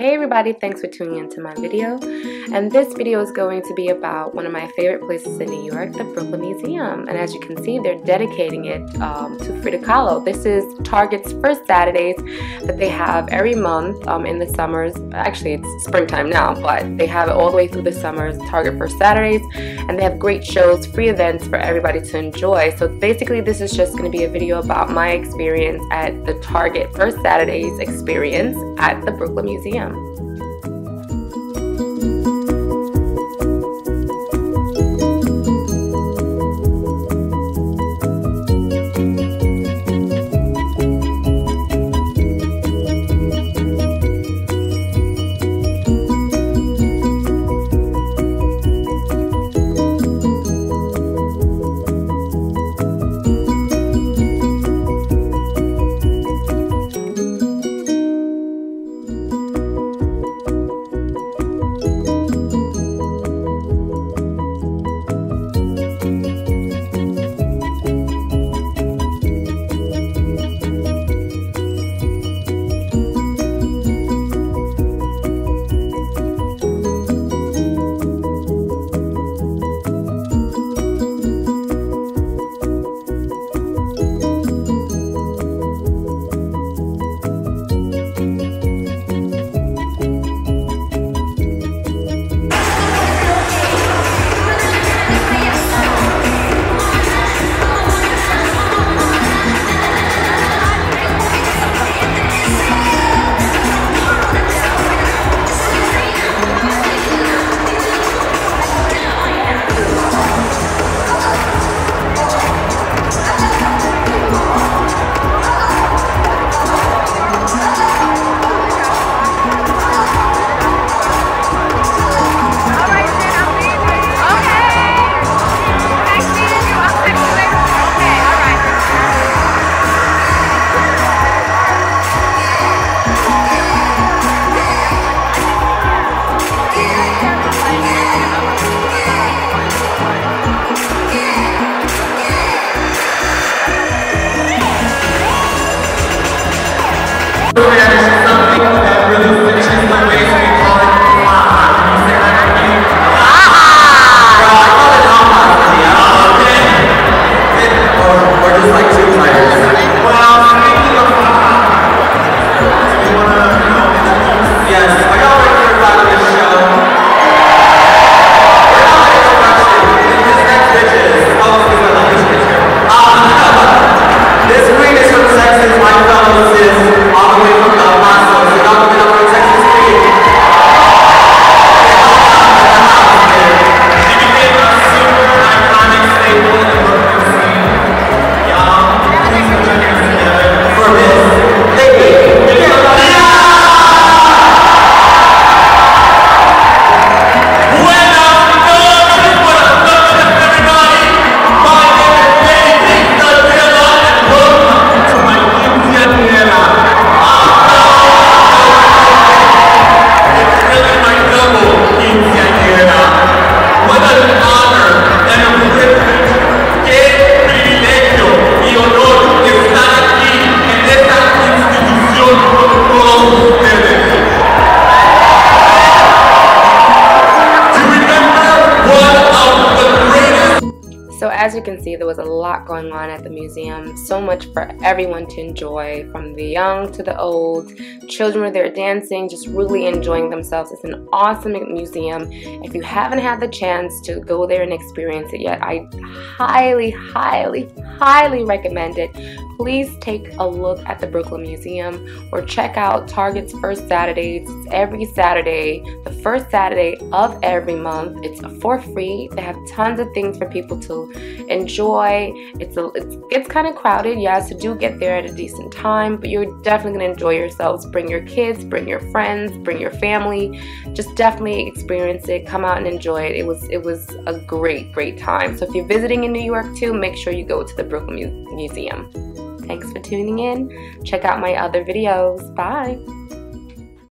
Hey everybody, thanks for tuning into my video. And this video is going to be about one of my favorite places in New York, the Brooklyn Museum. And as you can see, they're dedicating it um, to Frida Kahlo. This is Target's first Saturdays that they have every month um, in the summers. Actually, it's springtime now, but they have it all the way through the summers, Target first Saturdays. And they have great shows, free events for everybody to enjoy. So basically, this is just going to be a video about my experience at the Target first Saturdays experience at the Brooklyn Museum. Tchau! As you can see, there was a lot going on at the museum. So much for everyone to enjoy, from the young to the old. Children were there dancing, just really enjoying themselves. It's an awesome museum. If you haven't had the chance to go there and experience it yet, I highly, highly, highly recommend it please take a look at the Brooklyn Museum or check out Target's First Saturdays. It's every Saturday, the first Saturday of every month. It's for free. They have tons of things for people to enjoy. It's a, it's, it's kind of crowded, yes, so do get there at a decent time, but you're definitely going to enjoy yourselves. Bring your kids, bring your friends, bring your family. Just definitely experience it. Come out and enjoy it. It was it was a great, great time. So if you're visiting in New York too, make sure you go to the Brooklyn Mu Museum. Thanks for tuning in. Check out my other videos. Bye.